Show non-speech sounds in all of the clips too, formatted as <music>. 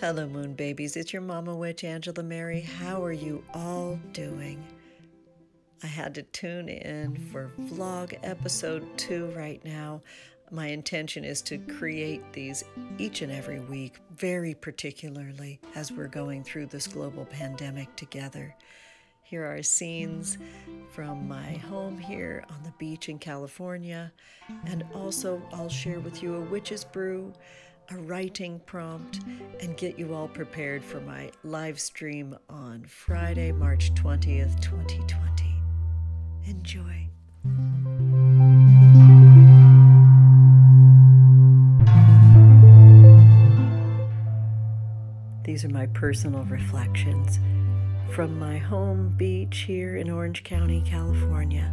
Hello, Moon Babies. It's your Mama Witch, Angela Mary. How are you all doing? I had to tune in for vlog episode two right now. My intention is to create these each and every week, very particularly as we're going through this global pandemic together. Here are scenes from my home here on the beach in California, and also I'll share with you a witch's brew a writing prompt, and get you all prepared for my live stream on Friday, March 20th, 2020. Enjoy. These are my personal reflections from my home beach here in Orange County, California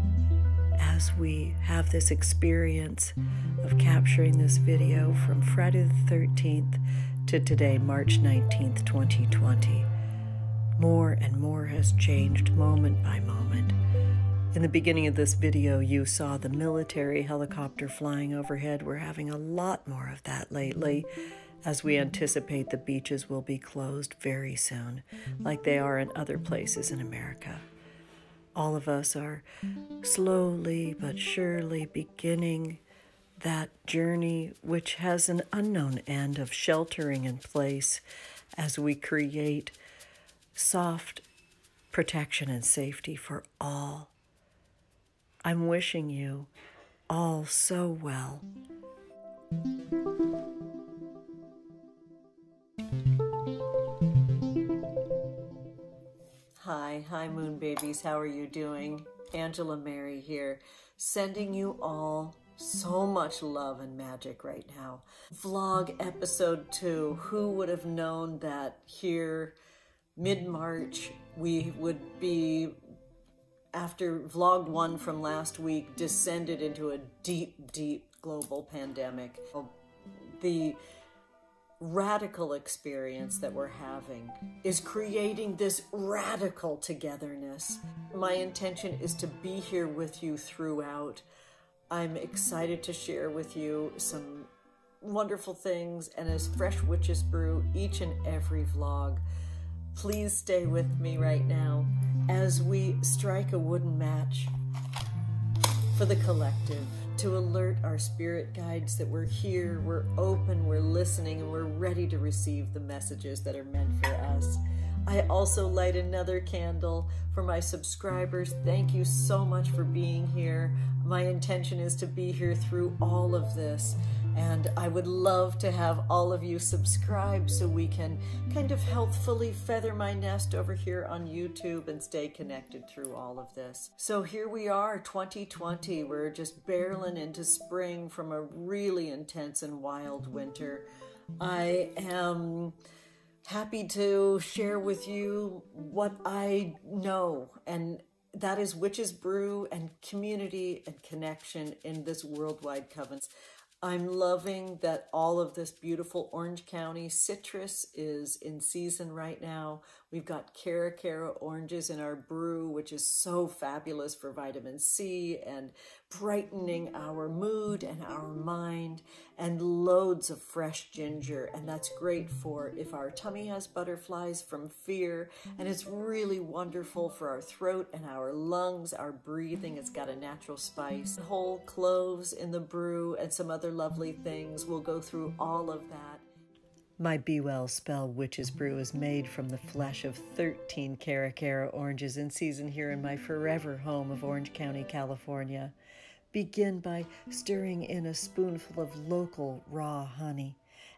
as we have this experience of capturing this video from Friday the 13th to today, March 19th, 2020. More and more has changed moment by moment. In the beginning of this video, you saw the military helicopter flying overhead. We're having a lot more of that lately as we anticipate the beaches will be closed very soon, like they are in other places in America. All of us are slowly but surely beginning that journey, which has an unknown end of sheltering in place as we create soft protection and safety for all. I'm wishing you all so well. Hi, Moon Babies. How are you doing? Angela Mary here, sending you all so much love and magic right now. Vlog episode two. Who would have known that here, mid March, we would be, after vlog one from last week, descended into a deep, deep global pandemic. The radical experience that we're having is creating this radical togetherness. My intention is to be here with you throughout. I'm excited to share with you some wonderful things and as fresh witches brew each and every vlog. Please stay with me right now as we strike a wooden match for the collective to alert our spirit guides that we're here, we're open, we're listening, and we're ready to receive the messages that are meant for us. I also light another candle for my subscribers. Thank you so much for being here. My intention is to be here through all of this. And I would love to have all of you subscribe so we can kind of healthfully feather my nest over here on YouTube and stay connected through all of this. So here we are, 2020. We're just barreling into spring from a really intense and wild winter. I am happy to share with you what I know and that is witches brew and community and connection in this worldwide covenants I'm loving that all of this beautiful Orange County citrus is in season right now. We've got Cara Cara oranges in our brew, which is so fabulous for vitamin C and brightening our mood and our mind, and loads of fresh ginger. And that's great for if our tummy has butterflies from fear. And it's really wonderful for our throat and our lungs, our breathing. It's got a natural spice. Whole cloves in the brew and some other lovely things. We'll go through all of that. My Be Well Spell Witch's Brew is made from the flesh of 13 Cara Cara oranges in season here in my forever home of Orange County, California. Begin by stirring in a spoonful of local raw honey.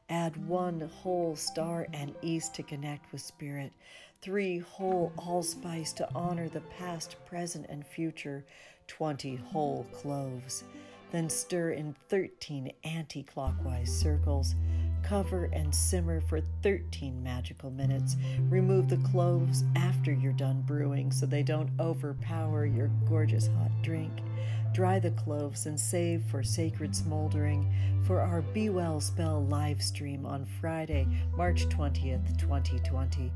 Add one whole star anise to connect with spirit, three whole allspice to honor the past, present, and future, 20 whole cloves. Then stir in 13 anti clockwise circles. Cover and simmer for 13 magical minutes. Remove the cloves after you're done brewing so they don't overpower your gorgeous hot drink. Dry the cloves and save for sacred smoldering for our Be Well Spell live stream on Friday, March 20th, 2020.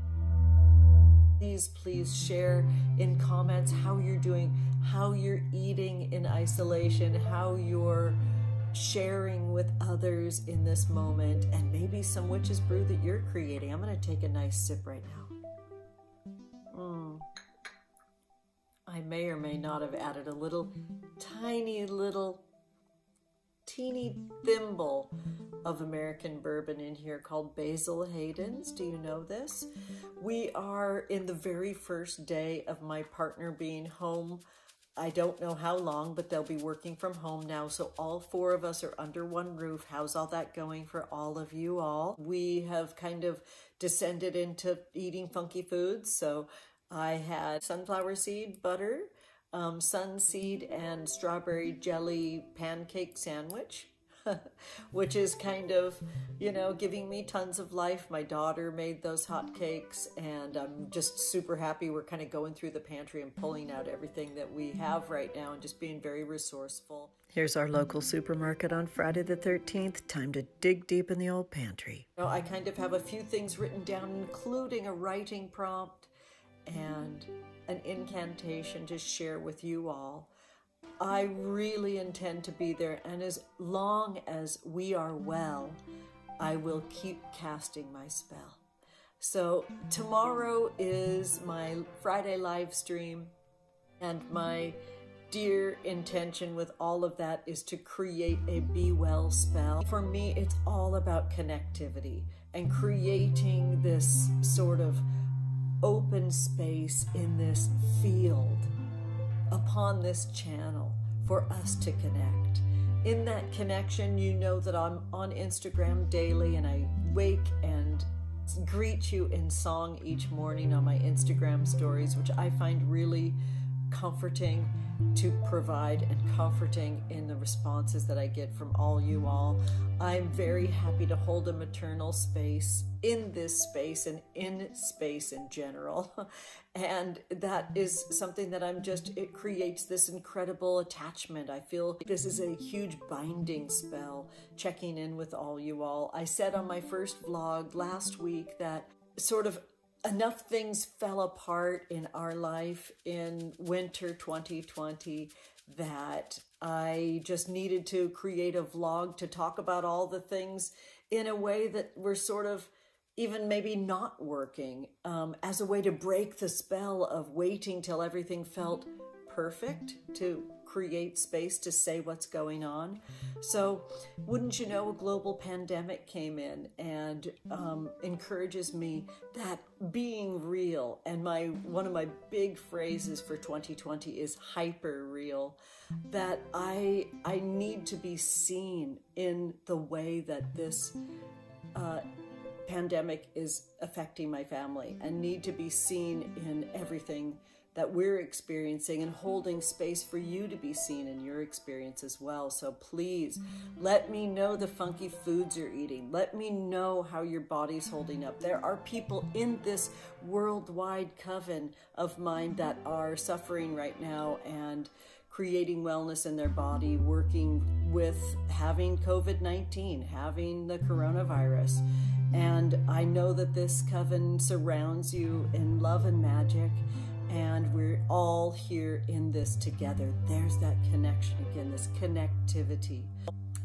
Please, please share in comments how you're doing, how you're eating in isolation, how you're sharing with others in this moment, and maybe some witch's brew that you're creating. I'm going to take a nice sip right now. Mm. I may or may not have added a little tiny little teeny thimble of American bourbon in here called Basil Hayden's. Do you know this? We are in the very first day of my partner being home. I don't know how long, but they'll be working from home now. So all four of us are under one roof. How's all that going for all of you all? We have kind of descended into eating funky foods. So I had sunflower seed butter um, sunseed and strawberry jelly pancake sandwich, <laughs> which is kind of, you know, giving me tons of life. My daughter made those hot cakes, and I'm just super happy. We're kind of going through the pantry and pulling out everything that we have right now and just being very resourceful. Here's our local supermarket on Friday the 13th. Time to dig deep in the old pantry. You know, I kind of have a few things written down, including a writing prompt and an incantation to share with you all. I really intend to be there, and as long as we are well, I will keep casting my spell. So, tomorrow is my Friday live stream, and my dear intention with all of that is to create a Be Well spell. For me, it's all about connectivity and creating this sort of open space in this field upon this channel for us to connect. In that connection, you know that I'm on Instagram daily and I wake and greet you in song each morning on my Instagram stories, which I find really comforting to provide and comforting in the responses that I get from all you all. I'm very happy to hold a maternal space in this space and in space in general. <laughs> And that is something that I'm just, it creates this incredible attachment. I feel this is a huge binding spell checking in with all you all. I said on my first vlog last week that sort of enough things fell apart in our life in winter 2020 that I just needed to create a vlog to talk about all the things in a way that were sort of even maybe not working um, as a way to break the spell of waiting till everything felt perfect to create space to say what's going on. So, wouldn't you know, a global pandemic came in and um, encourages me that being real. And my one of my big phrases for 2020 is hyper real. That I I need to be seen in the way that this. Uh, pandemic is affecting my family and need to be seen in everything that we're experiencing and holding space for you to be seen in your experience as well. So please let me know the funky foods you're eating. Let me know how your body's holding up. There are people in this worldwide coven of mine that are suffering right now and creating wellness in their body, working with having COVID 19, having the coronavirus. And I know that this coven surrounds you in love and magic and we're all here in this together. There's that connection again, this connectivity.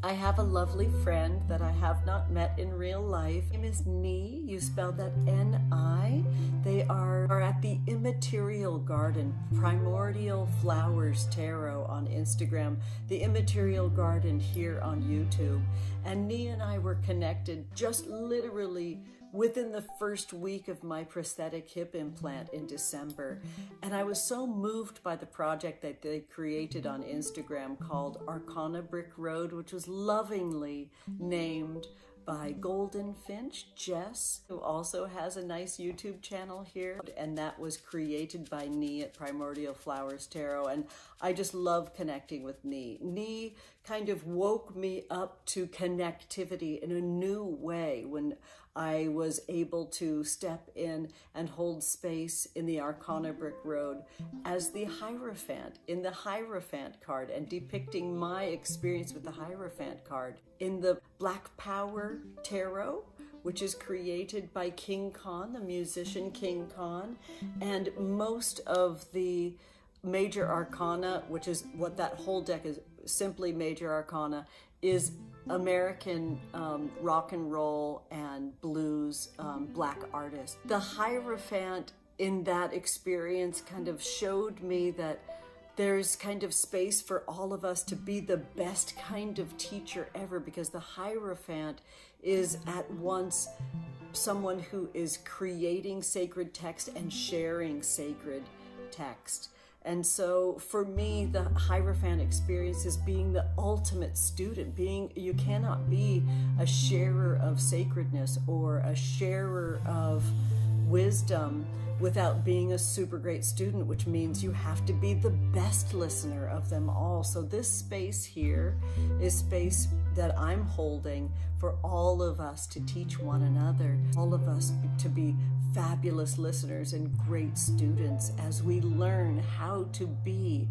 I have a lovely friend that I have not met in real life. Her name is Ni. You spelled that N-I. They are, are at the Immaterial Garden, Primordial Flowers Tarot on Instagram, the Immaterial Garden here on YouTube. And Ni and I were connected just literally within the first week of my prosthetic hip implant in December. And I was so moved by the project that they created on Instagram called Arcana Brick Road, which was lovingly named by Goldynfinch, Jess, who also has a nice YouTube channel here. And that was created by Ni at Primordial Flowers Tarot. And I just love connecting with Ni. Ni kind of woke me up to connectivity in a new way when I was able to step in and hold space in the Arcana Brick Road as the Hierophant in the Hierophant card and depicting my experience with the Hierophant card. In the Black Power Tarot, which is created by King Khan, the musician King Khan, and most of the major arcana, which is what that whole deck is simply major arcana, is American um, rock and roll and blues um, black artists. The Hierophant in that experience kind of showed me that there's kind of space for all of us to be the best kind of teacher ever because the Hierophant is at once someone who is creating sacred text and sharing sacred text. And so for me, the Hierophant experience is being the ultimate student, being, you cannot be a sharer of sacredness or a sharer of wisdom without being a super great student, which means you have to be the best listener of them all. So, this space here is space that I'm holding for all of us to teach one another, all of us to be fabulous listeners and great students as we learn how to be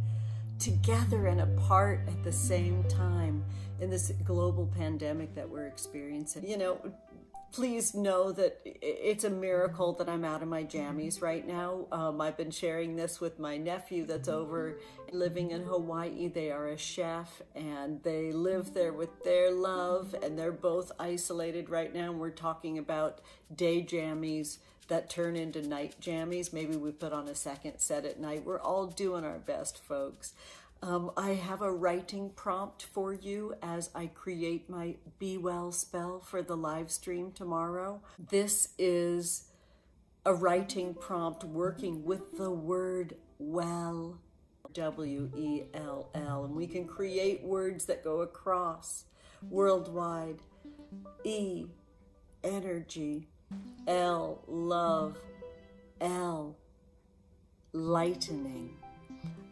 together and apart at the same time in this global pandemic that we're experiencing. You know, please know that it's a miracle that I'm out of my jammies right now. Um, I've been sharing this with my nephew that's over living in Hawaii. They are a chef and they live there with their love, and they're both isolated right now. And we're talking about day jammies that turn into night jammies. Maybe we put on a second set at night. We're all doing our best, folks. Um, I have a writing prompt for you as I create my Be Well spell for the live stream tomorrow. This is a writing prompt working with the word well, W E L L, and we can create words that go across worldwide. E, energy. L, love. L, lightening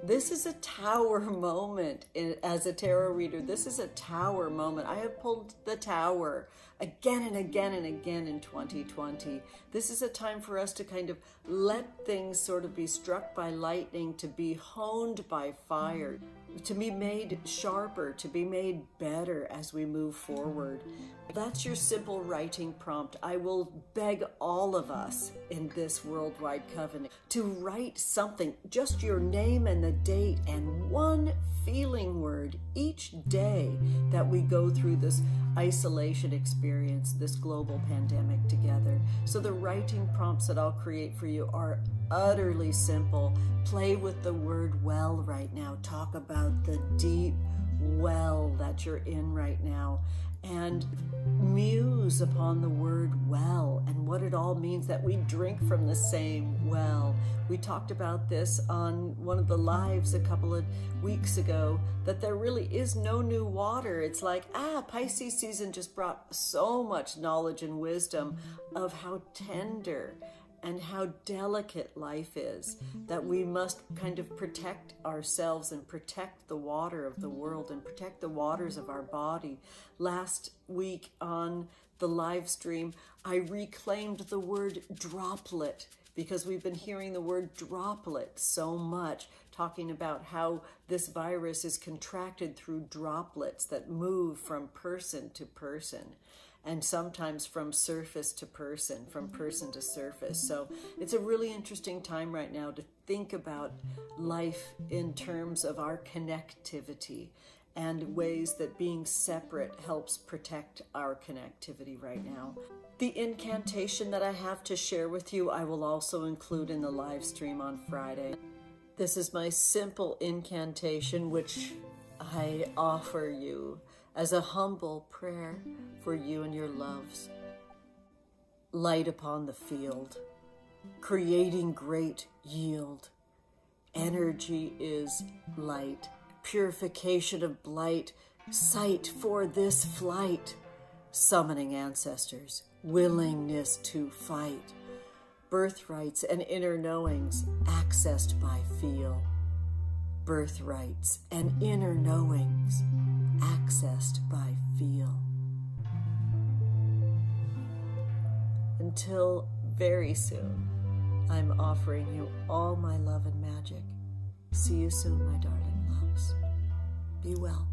this is a tower <laughs> moment as a tarot reader. This is a tower moment. I have pulled the tower again and again and again in 2020. This is a time for us to kind of let things sort of be struck by lightning, to be honed by fire, to be made sharper, to be made better as we move forward. That's your simple writing prompt. I will beg all of us in this worldwide covenant to write something, just your name and the date, and one feeling word each day that we go through this isolation experience, this global pandemic together. So, the writing prompts that I'll create for you are utterly simple. Play with the word well right now. Talk about the deep well that you're in right now and muse upon the word well and what it all means that we drink from the same well. We talked about this on one of the lives a couple of weeks ago that there really is no new water. It's like, ah, Pisces season just brought so much knowledge and wisdom of how tender and how delicate life is, that we must kind of protect ourselves and protect the water of the world and protect the waters of our body. Last week on the live stream, I reclaimed the word droplet because we've been hearing the word droplet so much, talking about how this virus is contracted through droplets that move from person to person and sometimes from surface to person, from mm-hmm. person to surface. So it's a really interesting time right now to think about life in terms of our connectivity and ways that being separate helps protect our connectivity right now. The incantation that I have to share with you, I will also include in the live stream on Friday. This is my simple incantation, which I offer you as a humble prayer for you and your loves. Light upon the field, creating great yield. Energy is light, purification of blight, sight for this flight, summoning ancestors, willingness to fight, birthrights and inner knowings accessed by feel, birthrights and inner knowings accessed by feel. until very soon, I'm offering you all my love and magic. See you soon, my darling loves. Be well.